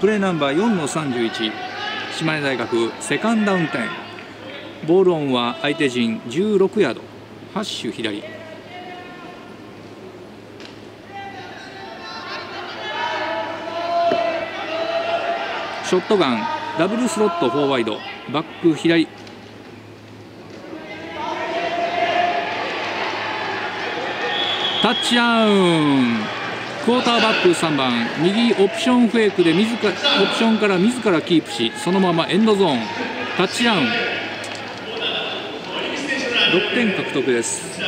プレーナンバー4の31島根大学セカンダウンテンボールオンは相手陣16ヤードハッシュ左。ショットガンダブルスロットフォーワイドバック左。タッチダウン。クォーターバック3番右オプションフェイクで自らオプションから自らキープしそのままエンドゾーン。タッチダウン。6点獲得です。